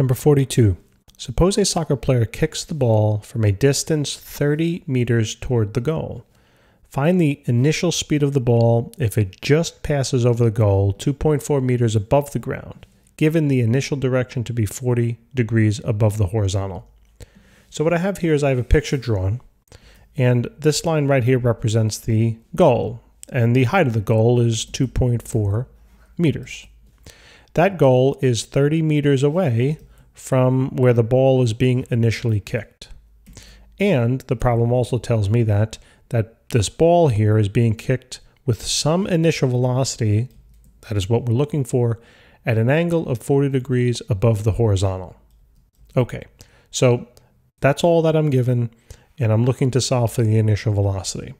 Number 42. Suppose a soccer player kicks the ball from a distance 30 meters toward the goal. Find the initial speed of the ball if it just passes over the goal 2.4 meters above the ground, given the initial direction to be 40 degrees above the horizontal. So what I have here is I have a picture drawn, and this line right here represents the goal, and the height of the goal is 2.4 meters. That goal is 30 meters away from where the ball is being initially kicked. And the problem also tells me that, that this ball here is being kicked with some initial velocity, that is what we're looking for, at an angle of 40 degrees above the horizontal. Okay, so that's all that I'm given, and I'm looking to solve for the initial velocity.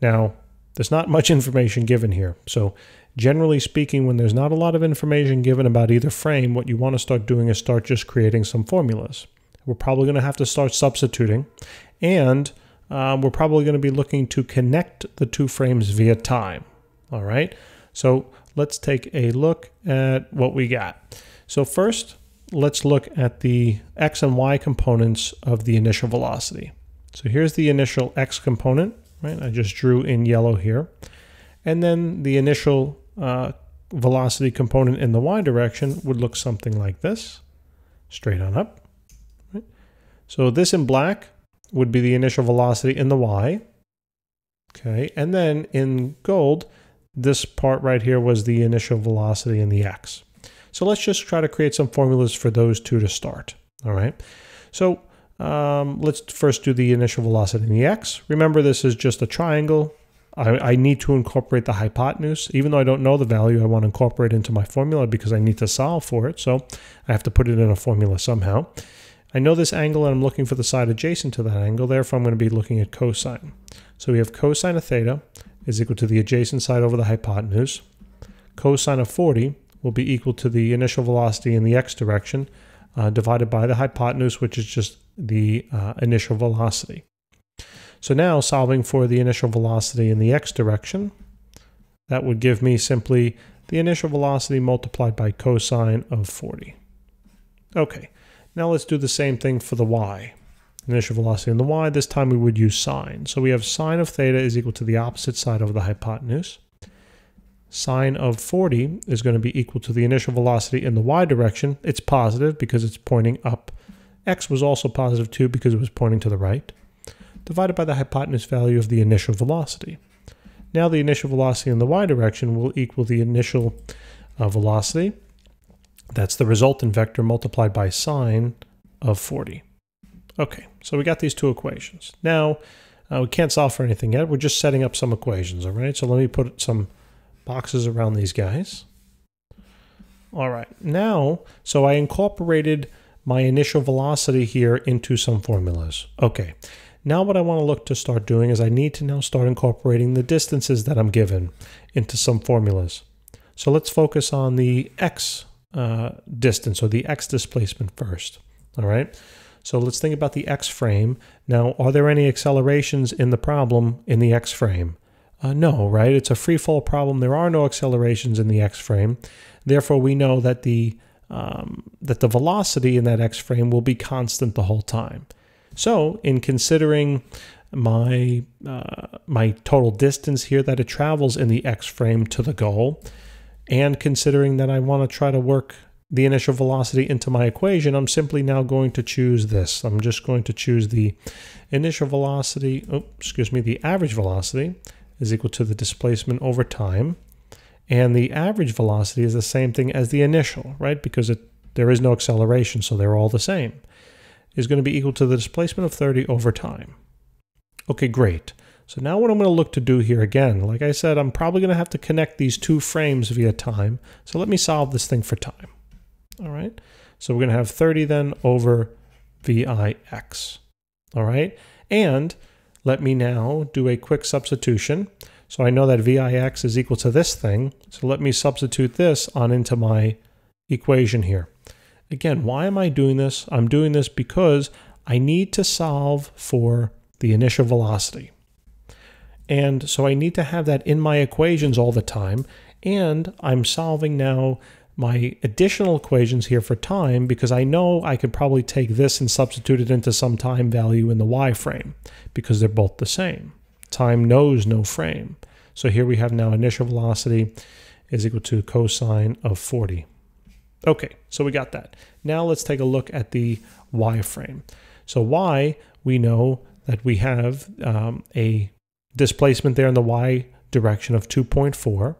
Now, there's not much information given here, so Generally speaking, when there's not a lot of information given about either frame, what you want to start doing is start just creating some formulas. We're probably going to have to start substituting, and um, we're probably going to be looking to connect the two frames via time. All right, so let's take a look at what we got. So first, let's look at the x and y components of the initial velocity. So here's the initial x component, right? I just drew in yellow here. And then the initial uh, velocity component in the y direction would look something like this, straight on up. Right? So this in black would be the initial velocity in the y. Okay, and then in gold, this part right here was the initial velocity in the x. So let's just try to create some formulas for those two to start. All right. So um, let's first do the initial velocity in the x. Remember, this is just a triangle. I, I, need to incorporate the hypotenuse. Even though I don't know the value, I want to incorporate into my formula because I need to solve for it. So I have to put it in a formula somehow. I know this angle and I'm looking for the side adjacent to that angle. Therefore, I'm going to be looking at cosine. So we have cosine of theta is equal to the adjacent side over the hypotenuse. Cosine of 40 will be equal to the initial velocity in the x direction uh, divided by the hypotenuse, which is just the uh, initial velocity. So now solving for the initial velocity in the x direction, that would give me simply the initial velocity multiplied by cosine of 40. Okay, now let's do the same thing for the y. Initial velocity in the y, this time we would use sine. So we have sine of theta is equal to the opposite side of the hypotenuse. Sine of 40 is going to be equal to the initial velocity in the y direction. It's positive because it's pointing up. x was also positive too because it was pointing to the right divided by the hypotenuse value of the initial velocity. Now the initial velocity in the y direction will equal the initial uh, velocity. That's the resultant vector multiplied by sine of 40. Okay, so we got these two equations. Now, uh, we can't solve for anything yet. We're just setting up some equations, all right? So let me put some boxes around these guys. All right, now, so I incorporated my initial velocity here into some formulas. Okay, now what I want to look to start doing is I need to now start incorporating the distances that I'm given into some formulas. So let's focus on the x uh, distance or the x displacement first. All right. So let's think about the x frame. Now, are there any accelerations in the problem in the x frame? Uh, no, right? It's a free fall problem. There are no accelerations in the x frame. Therefore, we know that the um, that the velocity in that x frame will be constant the whole time. So in considering my uh, my total distance here that it travels in the x frame to the goal, and considering that I want to try to work the initial velocity into my equation, I'm simply now going to choose this. I'm just going to choose the initial velocity, oh, excuse me, the average velocity is equal to the displacement over time. And the average velocity is the same thing as the initial, right? Because it, there is no acceleration, so they're all the same is going to be equal to the displacement of 30 over time. Okay, great. So now what I'm going to look to do here again, like I said, I'm probably going to have to connect these two frames via time. So let me solve this thing for time. All right. So we're going to have 30 then over VIX. All right. And let me now do a quick substitution. So I know that VIX is equal to this thing. So let me substitute this on into my equation here. Again, why am I doing this? I'm doing this because I need to solve for the initial velocity. And so I need to have that in my equations all the time. And I'm solving now my additional equations here for time because I know I could probably take this and substitute it into some time value in the y frame because they're both the same. Time knows no frame. So here we have now initial velocity is equal to cosine of 40. Okay, so we got that. Now let's take a look at the y frame. So y, we know that we have um, a displacement there in the y direction of 2.4,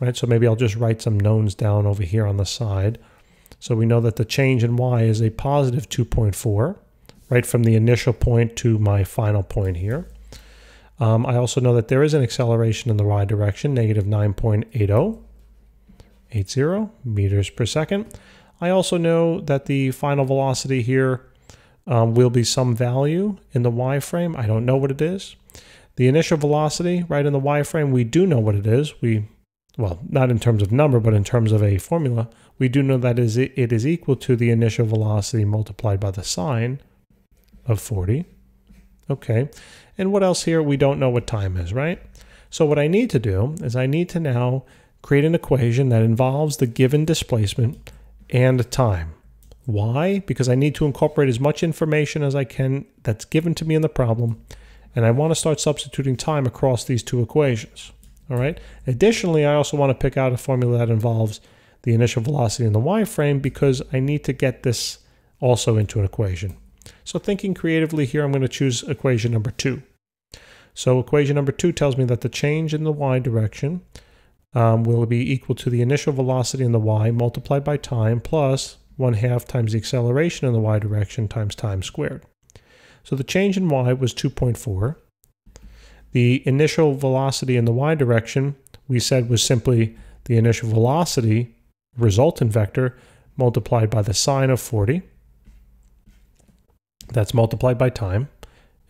right? So maybe I'll just write some knowns down over here on the side. So we know that the change in y is a positive 2.4, right from the initial point to my final point here. Um, I also know that there is an acceleration in the y direction, negative 9.80, 80 meters per second. I also know that the final velocity here um, will be some value in the y frame. I don't know what it is. The initial velocity, right in the y frame, we do know what it is. We, well, not in terms of number, but in terms of a formula, we do know that is it is equal to the initial velocity multiplied by the sine of 40. Okay, and what else here? We don't know what time is, right? So what I need to do is I need to now create an equation that involves the given displacement and time. Why? Because I need to incorporate as much information as I can that's given to me in the problem, and I want to start substituting time across these two equations. All right. Additionally, I also want to pick out a formula that involves the initial velocity in the y frame because I need to get this also into an equation. So thinking creatively here, I'm going to choose equation number two. So equation number two tells me that the change in the y direction um, will be equal to the initial velocity in the y multiplied by time plus 1 half times the acceleration in the y direction times time squared. So the change in y was 2.4. The initial velocity in the y direction we said was simply the initial velocity resultant vector multiplied by the sine of 40. That's multiplied by time.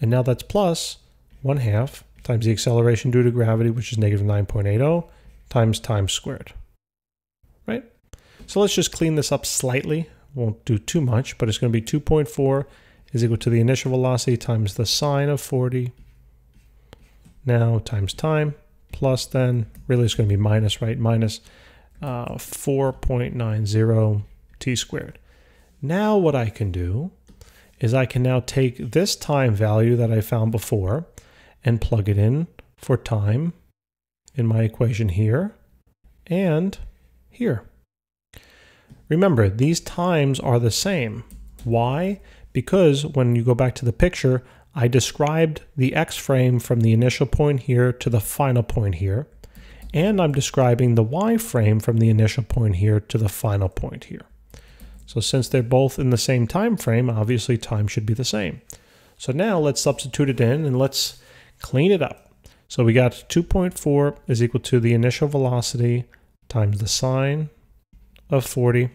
And now that's plus 1 half times the acceleration due to gravity, which is negative 9.80, times time squared, right? So let's just clean this up slightly. Won't do too much, but it's going to be 2.4 is equal to the initial velocity times the sine of 40. Now times time plus then, really it's going to be minus, right? Minus uh, 4.90 t squared. Now what I can do is I can now take this time value that I found before and plug it in for time in my equation here and here. Remember, these times are the same. Why? Because when you go back to the picture, I described the x frame from the initial point here to the final point here, and I'm describing the y frame from the initial point here to the final point here. So since they're both in the same time frame, obviously time should be the same. So now let's substitute it in and let's clean it up. So we got 2.4 is equal to the initial velocity times the sine of 40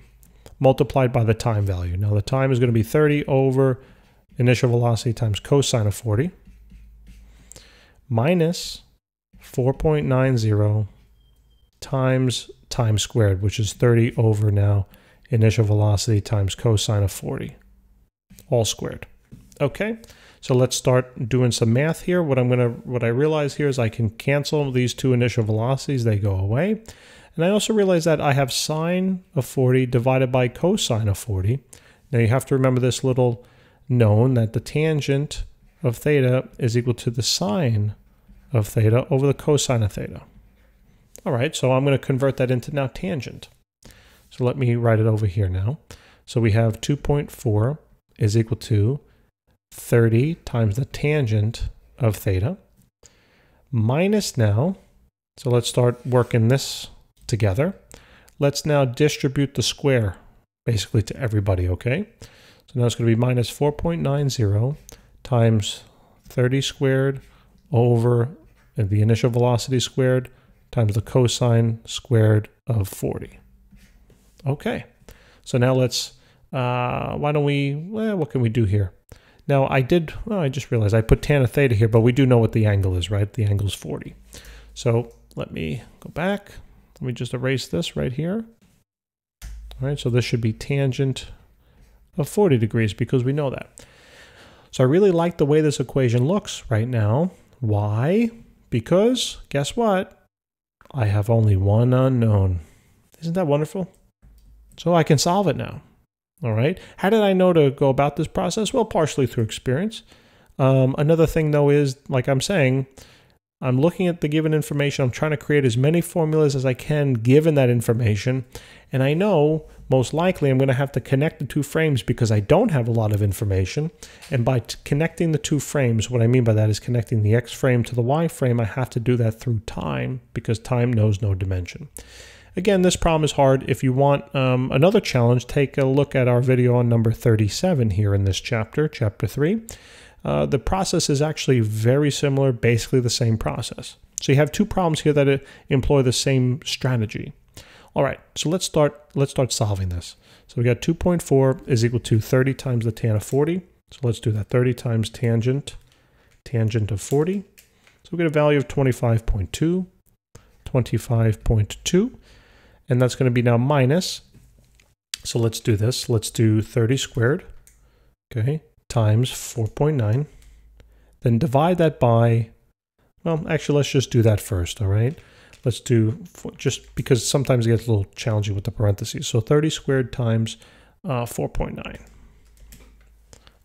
multiplied by the time value. Now the time is going to be 30 over initial velocity times cosine of 40 minus 4.90 times time squared, which is 30 over now initial velocity times cosine of 40, all squared. Okay, so let's start doing some math here. What I'm gonna, what I realize here is I can cancel these two initial velocities, they go away. And I also realize that I have sine of 40 divided by cosine of 40. Now you have to remember this little known that the tangent of theta is equal to the sine of theta over the cosine of theta. All right, so I'm going to convert that into now tangent. So let me write it over here now. So we have 2.4 is equal to 30 times the tangent of theta minus now, so let's start working this together. Let's now distribute the square basically to everybody, okay? So now it's going to be minus 4.90 times 30 squared over the initial velocity squared times the cosine squared of 40. Okay, so now let's, uh, why don't we, well, what can we do here? Now I did, well, I just realized I put tan of theta here, but we do know what the angle is, right? The angle is 40. So let me go back. Let me just erase this right here. All right, so this should be tangent of 40 degrees because we know that. So I really like the way this equation looks right now. Why? Because guess what? I have only one unknown. Isn't that wonderful? So I can solve it now. All right. How did I know to go about this process? Well, partially through experience. Um, another thing, though, is like I'm saying, I'm looking at the given information. I'm trying to create as many formulas as I can given that information. And I know most likely I'm going to have to connect the two frames because I don't have a lot of information. And by connecting the two frames, what I mean by that is connecting the X frame to the Y frame, I have to do that through time because time knows no dimension. Again, this problem is hard. If you want um, another challenge, take a look at our video on number 37 here in this chapter, chapter 3. Uh, the process is actually very similar, basically the same process. So you have two problems here that uh, employ the same strategy. All right, so let's start let's start solving this. So we got 2.4 is equal to 30 times the tan of 40. So let's do that. 30 times tangent, tangent of 40. So we get a value of 25.2, 25.2, and that's going to be now minus. So let's do this. Let's do 30 squared, okay, times 4.9. Then divide that by, well, actually, let's just do that first, all right? Let's do, just because sometimes it gets a little challenging with the parentheses. So 30 squared times uh, 4.9. All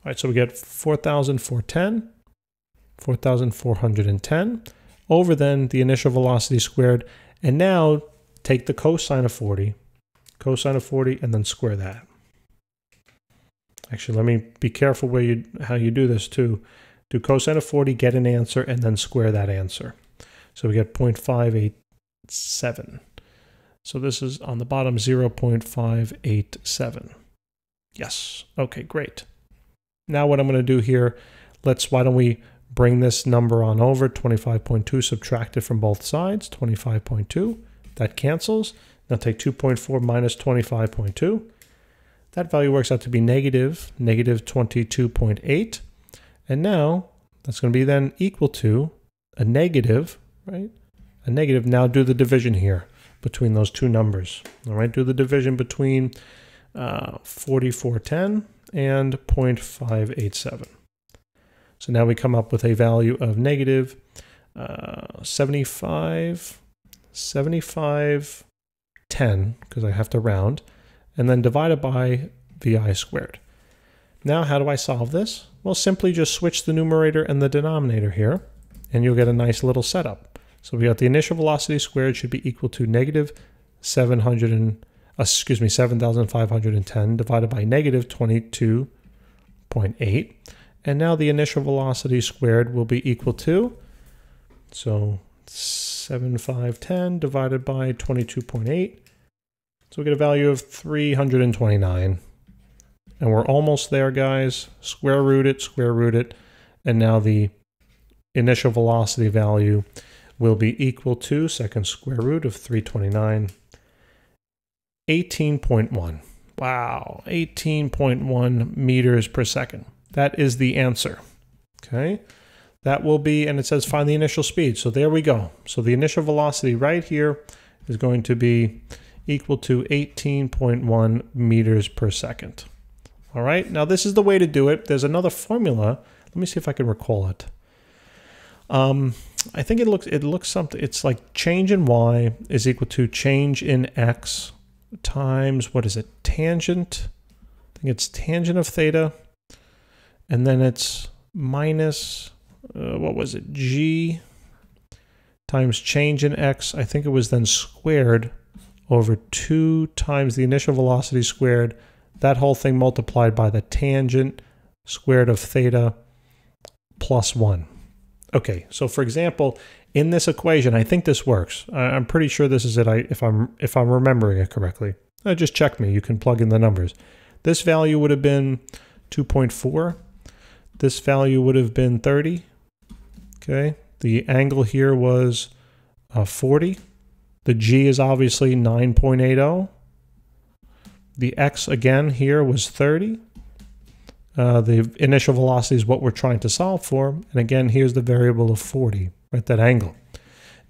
right, so we get 4,410, 4,410 over then the initial velocity squared. And now take the cosine of 40, cosine of 40, and then square that. Actually, let me be careful where you how you do this too. Do cosine of 40, get an answer, and then square that answer. So we get 0.587. So this is on the bottom 0.587. Yes. Okay, great. Now what I'm going to do here, let's, why don't we bring this number on over, 25.2, subtract it from both sides, 25.2. That cancels. Now take 2.4 minus 25.2. That value works out to be negative, negative 22.8. And now that's going to be then equal to a negative, right? A negative. Now do the division here between those two numbers. All right, do the division between uh, 4410 and 0.587. So now we come up with a value of negative uh, 75, 75, 10, because I have to round, and then divide it by vi squared. Now, how do I solve this? Well, simply just switch the numerator and the denominator here, and you'll get a nice little setup. So we got the initial velocity squared should be equal to negative 700 and, uh, excuse me, 7,510 divided by negative 22.8. And now the initial velocity squared will be equal to, so 7510 divided by 22.8. So we get a value of 329. And we're almost there, guys. Square root it, square root it. And now the initial velocity value will be equal to second square root of 329, 18.1. Wow, 18.1 meters per second. That is the answer. Okay, that will be, and it says find the initial speed. So there we go. So the initial velocity right here is going to be equal to 18.1 meters per second. All right, now this is the way to do it. There's another formula. Let me see if I can recall it. Um, I think it looks it looks something. It's like change in y is equal to change in x times what is it? Tangent. I think it's tangent of theta, and then it's minus uh, what was it? G times change in x. I think it was then squared over 2 times the initial velocity squared, that whole thing multiplied by the tangent squared of theta plus 1. Okay, so for example, in this equation, I think this works. I'm pretty sure this is it I, if I'm if I'm remembering it correctly. Uh, just check me, you can plug in the numbers. This value would have been 2.4. This value would have been 30. Okay, the angle here was uh, 40. The G is obviously 9.80. The X again here was 30. Uh, the initial velocity is what we're trying to solve for. And again, here's the variable of 40, right, that angle.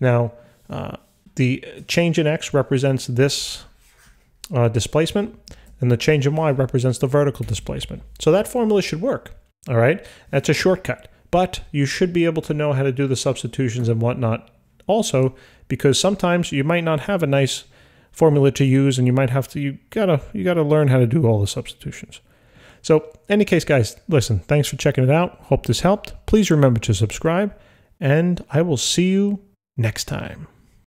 Now, uh, the change in X represents this uh, displacement, and the change in Y represents the vertical displacement. So that formula should work, all right? That's a shortcut. But you should be able to know how to do the substitutions and whatnot also because sometimes you might not have a nice formula to use, and you might have to you gotta you gotta learn how to do all the substitutions. So, any case, guys, listen. Thanks for checking it out. Hope this helped. Please remember to subscribe, and I will see you next time.